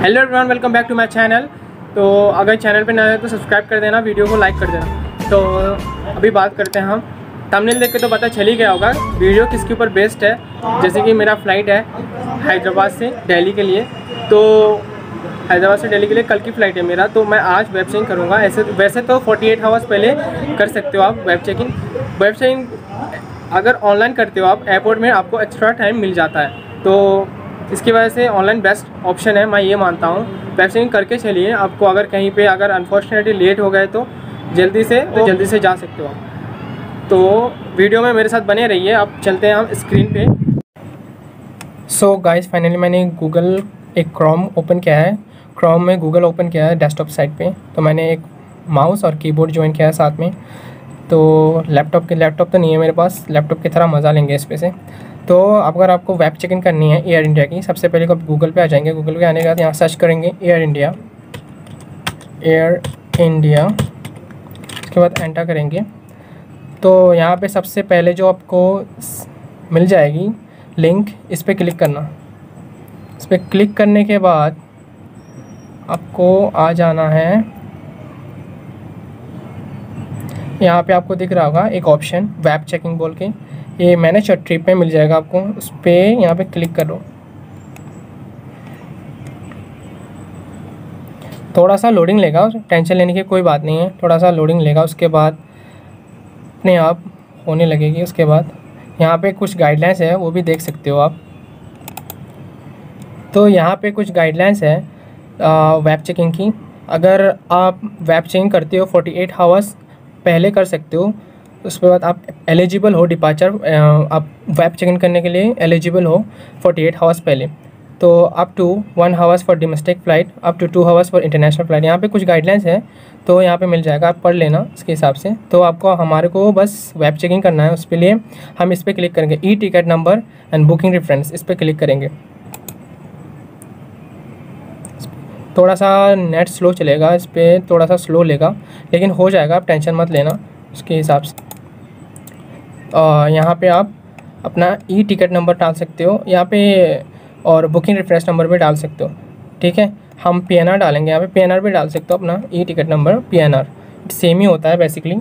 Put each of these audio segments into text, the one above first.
Hello everyone welcome back to my channel तो अगर channel पे नया है तो सब्सक्राइब कर देना वीडियो को लाइक कर देना। तो अभी बात करते हैं हम। तमिल देख के तो पता चल ही गया होगा वीडियो किसके ऊपर बेस्ड है? जैसे कि मेरा फ़्लाइट है हैदराबाद से दिल्ली के लिए। तो हैदराबाद से दिल्ली के लिए कल की फ़्लाइट है मेरा तो मैं आज वेब चेकिंग करूँगा। ऐसे, वैसे तो 48 आवर्स पहले कर सकते हो आप वेब चेकिंग वेब चेकिंग अगर ऑनलाइन करते हो आप एयरपोर्ट में आपको एक्स्ट्रा टाइम मिल जाता है। तो इसकी वजह से ऑनलाइन बेस्ट ऑप्शन है, मैं ये मानता हूँ। चेकिंग करके चलिए, आपको अगर कहीं पे अगर अनफॉर्चुनेटली लेट हो गए तो जल्दी से तो जल्दी से जा सकते हो आप। तो वीडियो में मेरे साथ बने रहिए आप चलते हैं हम स्क्रीन पे। सो गाइस फाइनली मैंने गूगल एक क्रोम ओपन किया है। क्रोम में गूगल ओपन किया है डेस्कटॉप साइट पे। तो मैंने एक माउस और कीबोर्ड ज्वाइन किया है साथ में। तो लैपटॉप के लैपटॉप तो नहीं है मेरे पास। लैपटॉप की तरह मज़ा लेंगे इस पे से। तो अगर आपको वेब चेकिंग करनी है एयर इंडिया की, सबसे पहले आप गूगल पे आ जाएँगे। गूगल पे आने के बाद यहाँ सर्च करेंगे एयर इंडिया एयर इंडिया उसके बाद एंटर करेंगे। तो यहाँ पे सबसे पहले जो आपको मिल जाएगी लिंक इस पर क्लिक करना। इस पर क्लिक करने के बाद आपको आ जाना है। यहाँ पे आपको दिख रहा होगा एक ऑप्शन वेब चेकिंग बोल के। ये मैंने ट्रिप में मिल जाएगा आपको। उस पर यहाँ पर क्लिक करो। थोड़ा सा लोडिंग लेगा टेंशन लेने की कोई बात नहीं है। थोड़ा सा लोडिंग लेगा, उसके बाद अपने आप होने लगेगी उसके बाद। यहाँ पे कुछ गाइडलाइंस है, वो भी देख सकते हो आप। तो यहाँ पे कुछ गाइडलाइंस है वेब चेकिंग की। अगर आप वेब चेकिंग करते हो 48 आवर्स पहले कर सकते हो उसके बाद आप एलिजिबल हो डिपार्चर आप वेब चेकिंग करने के लिए एलिजिबल हो 48 आवर्स पहले। तो up to one hours for domestic flight up to two hours for international flight यहाँ पे कुछ गाइडलाइंस है तो यहाँ पे मिल जाएगा, आप पढ़ लेना इसके हिसाब से। तो आपको हमारे को बस वेब चेकिंग करना है, उसके लिए हम इस पर क्लिक करेंगे। E ticket number and booking reference इस पर क्लिक करेंगे। थोड़ा सा नेट स्लो चलेगा, इस पर थोड़ा सा स्लो लेगा, लेकिन हो जाएगा, आप टेंशन मत लेना, उसके हिसाब से। यहाँ पे आप अपना ई टिकट नंबर डाल सकते हो, यहाँ पे और बुकिंग रेफरेंस नंबर भी डाल सकते हो, ठीक है? हम पीएनआर डालेंगे, यहाँ पे पीएनआर भी डाल सकते हो अपना, e ticket number PNR same ही होता है बेसिकली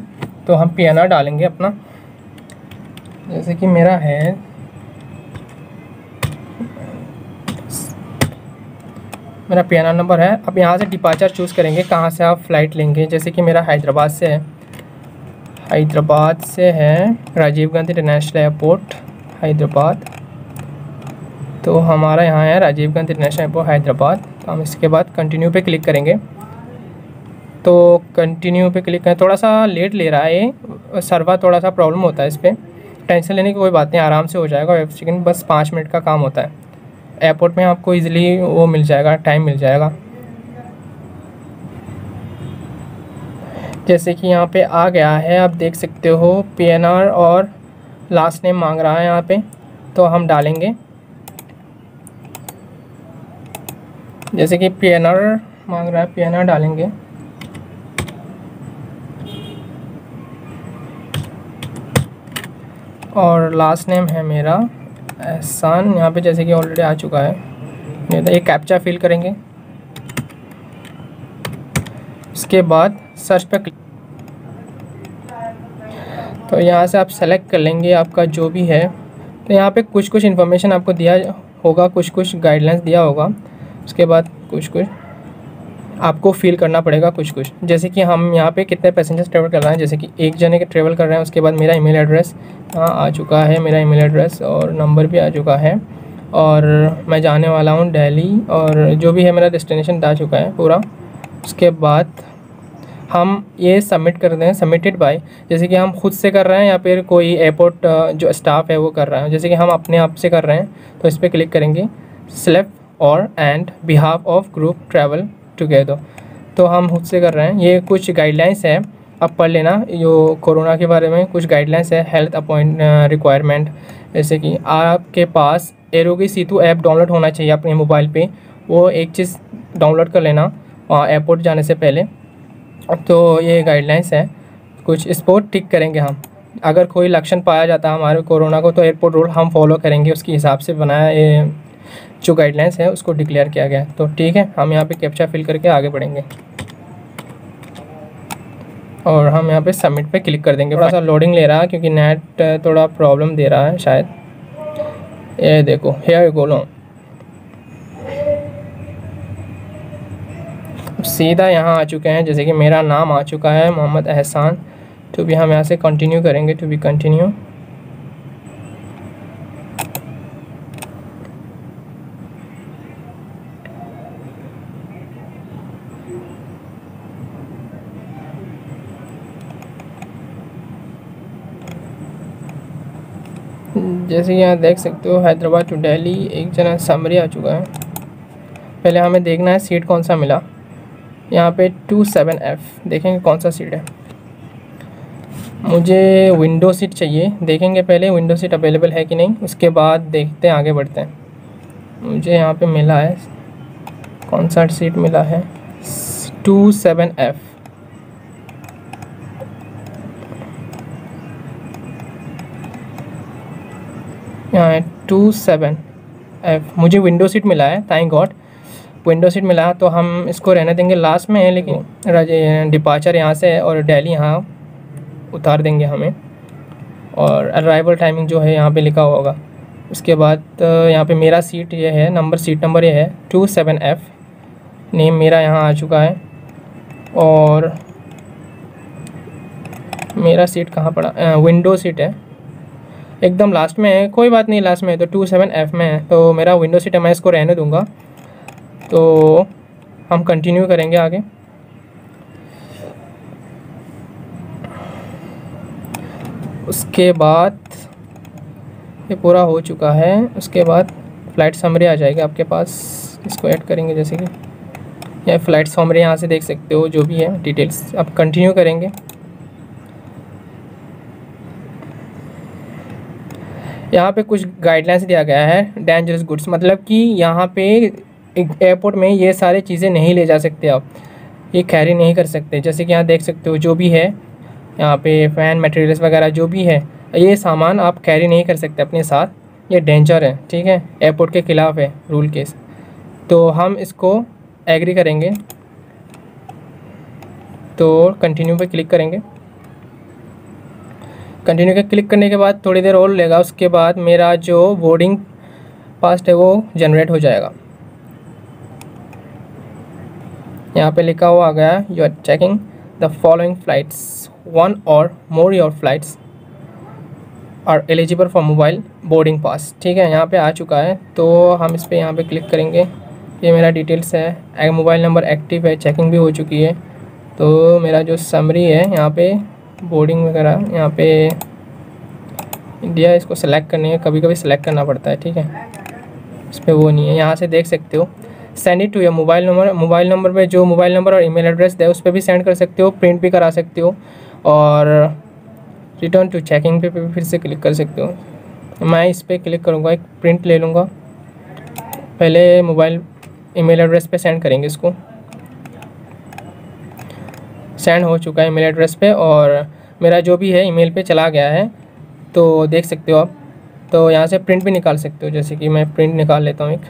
तो हम पीएनआर डालेंगे अपना, जैसे कि मेरा है, मेरा पीएनआर नंबर है, अब यहाँ से डिपार्चर चूज़ करेंगे, कहाँ से आप फ़्लाइट लेंगे, जैसे कि मेरा हैदराबाद से है। हैदराबाद से है, राजीव गांधी इंटरनेशनल एयरपोर्ट हैदराबाद। तो हमारा यहाँ है राजीव गांधी इंटरनेशनल एयरपोर्ट हैदराबाद। तो हम इसके बाद कंटिन्यू पे क्लिक करेंगे। तो कंटिन्यू पे क्लिक करें, थोड़ा सा लेट ले रहा है ये। सर्वर थोड़ा सा प्रॉब्लम होता है इस पर टेंशन लेने की कोई बात नहीं, आराम से हो जाएगा। वेब बस पाँच मिनट का काम होता है। एयरपोर्ट में आपको ईज़िली वो मिल जाएगा टाइम मिल जाएगा। जैसे कि यहाँ पे आ गया है, आप देख सकते हो पीएनआर और लास्ट नेम मांग रहा है यहाँ पे तो हम डालेंगे। जैसे कि पीएनआर मांग रहा है पीएनआर डालेंगे। और लास्ट नेम है मेरा एहसान, यहाँ पे जैसे कि ऑलरेडी आ चुका है। तो कैप्चा फिल करेंगे। उसके बाद सर्च पे तो यहाँ से आप सेलेक्ट कर लेंगे आपका जो भी है। तो यहाँ पे कुछ कुछ इन्फॉर्मेशन आपको दिया होगा कुछ कुछ गाइडलाइंस दिया होगा। उसके बाद कुछ कुछ आपको फील करना पड़ेगा कुछ कुछ जैसे कि हम यहाँ पे कितने पैसेंजर्स ट्रेवल कर रहे हैं, जैसे कि एक जने के ट्रेवल कर रहे हैं, उसके बाद मेरा ईमेल एड्रेस यहाँ आ चुका है, मेरा ईमेल एड्रेस और नंबर भी आ चुका है। और मैं जाने वाला हूँ दिल्ली और जो भी है मेरा डेस्टिनेशन आ चुका है पूरा। उसके बाद हम ये सबमिट कर दें सबमिटेड बाय जैसे कि हम खुद से कर रहे हैं या फिर कोई एयरपोर्ट जो स्टाफ है वो कर रहा है। जैसे कि हम अपने आप से कर रहे हैं तो इस पर क्लिक करेंगे सेलेक्ट और and behalf of group travel together तो हम खुद से कर रहे हैं। ये कुछ गाइडलाइंस है अब पढ़ लेना जो कोरोना के बारे में कुछ गाइडलाइंस है हेल्थ अपॉइंट रिक्वायरमेंट जैसे कि आपके पास एरोगी सीतु ऐप डाउनलोड होना चाहिए अपने मोबाइल पे। वो एक चीज़ डाउनलोड कर लेना एयरपोर्ट जाने से पहले। तो ये गाइडलाइंस है। कुछ स्पोर्ट टिक करेंगे हम। अगर कोई लक्षण पाया जाता है हमारे कोरोना को तो एयरपोर्ट रूल हम फॉलो करेंगे, उसके हिसाब से बनाया ये जो गाइडलाइंस है, उसको डिक्लेयर किया गया। तो ठीक है, हम यहाँ पे कैप्चा फिल करके आगे बढ़ेंगे। और हम यहाँ पे सबमिट पे क्लिक कर देंगे। थोड़ा सा लोडिंग ले रहा है, क्योंकि नेट थोड़ा प्रॉब्लम दे रहा है शायद। ये देखो हेयर गोलो सीधा यहाँ आ चुके हैं, जैसे कि मेरा नाम आ चुका है मोहम्मद एहसान। तो भी हम यहाँ से कंटिन्यू करेंगे टू बी कंटिन्यू जैसे यहाँ देख सकते हो, हैदराबाद टू दिल्ली एक जना समरी आ चुका है। पहले हमें देखना है सीट कौन सा मिला। यहाँ पे टू सेवन एफ़ देखेंगे कौन सा सीट है। मुझे विंडो सीट चाहिए, देखेंगे पहले विंडो सीट अवेलेबल है कि नहीं, उसके बाद देखते हैं, आगे बढ़ते हैं। मुझे यहाँ पे मिला है, कौन सा सीट मिला है? टू सेवन एफ़ यहाँ टू सेवन एफ़ मुझे विंडो सीट मिला है थैंक गॉड विंडो सीट मिला तो हम इसको रहने देंगे लास्ट में है लेकिन डिपार्चर यहाँ से है और डेली यहाँ उतार देंगे हमें। और अराइवल टाइमिंग जो है यहाँ पे लिखा होगा। उसके बाद यहाँ पे मेरा सीट ये है नंबर सीट नंबर ये है टू सेवन एफ़ नेम मेरा यहाँ आ चुका है। और मेरा सीट कहाँ पड़ा? विंडो सीट है। एकदम लास्ट में है, कोई बात नहीं लास्ट में है तो टू सेवन एफ़ में है। तो मेरा विंडो सीट है, मैं इसको रहने दूँगा। तो हम कंटिन्यू करेंगे आगे। उसके बाद, ये पूरा हो चुका है। उसके बाद फ़्लाइट समरी आ जाएगी आपके पास। इसको ऐड करेंगे जैसे कि। या फ़्लाइट समरी यहाँ से देख सकते हो जो भी है डिटेल्स अब कंटिन्यू करेंगे। यहाँ पे कुछ गाइडलाइंस दिया गया है डेंजरस गुड्स मतलब कि यहाँ पे एयरपोर्ट में ये सारे चीज़ें नहीं ले जा सकते आप। ये कैरी नहीं कर सकते। जैसे कि यहाँ देख सकते हो जो भी है, यहाँ पे फ़ैन मटेरियल्स वगैरह जो भी है, ये सामान आप कैरी नहीं कर सकते अपने साथ। ये डेंजर है, ठीक है? एयरपोर्ट के ख़िलाफ़ है रूल केस तो हम इसको एग्री करेंगे। तो कंटिन्यू पे क्लिक करेंगे। कंटिन्यू के क्लिक करने के बाद थोड़ी देर और लेगा उसके बाद मेरा जो बोर्डिंग पास्ट है वो जनरेट हो जाएगा। यहाँ पे लिखा हुआ आ गया you are checking the following flights one or more your flights are eligible for mobile boarding pass ठीक है, यहाँ पे आ चुका है तो हम इस पर यहाँ पे क्लिक करेंगे। ये मेरा डिटेल्स है मोबाइल नंबर एक्टिव है चेकिंग भी हो चुकी है तो मेरा जो समरी है, यहाँ पे बोर्डिंग वगैरह, यहाँ पे इंडिया इसको सेलेक्ट करनी है कभी कभी सेलेक्ट करना पड़ता है, ठीक है। इस पर वो नहीं है, यहाँ से देख सकते हो send it to your mobile number mobile number पे जो मोबाइल नंबर और ईमेल एड्रेस है, उस पर भी सेंड कर सकते हो प्रिंट भी करा सकते हो और रिटर्न टू चेकिंग पे फिर से क्लिक कर सकते हो। मैं इस पर क्लिक करूँगा, एक प्रिंट ले लूँगा। पहले मोबाइल ईमेल एड्रेस पे सेंड करेंगे इसको। सेंड हो चुका है ईमेल एड्रेस पे और मेरा जो भी है ईमेल पे चला गया है तो देख सकते हो आप। तो यहाँ से प्रिंट भी निकाल सकते हो, जैसे कि मैं प्रिंट निकाल लेता हूँ एक।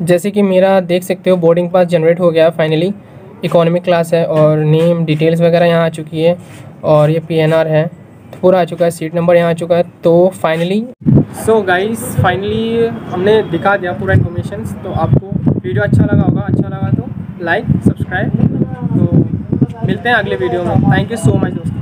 जैसे कि मेरा देख सकते हो बोर्डिंग पास जनरेट हो गया फाइनली इकोनॉमिक क्लास है और नेम डिटेल्स वगैरह यहाँ आ चुकी है और ये पीएनआर है। तो पूरा आ चुका है सीट नंबर यहाँ आ चुका है। तो फाइनली सो गाइस फाइनली हमने दिखा दिया पूरा इन्फॉर्मेशन तो आपको वीडियो अच्छा लगा होगा अच्छा लगा तो लाइक सब्सक्राइब तो मिलते हैं अगले वीडियो में। थैंक यू सो मच दोस्तों।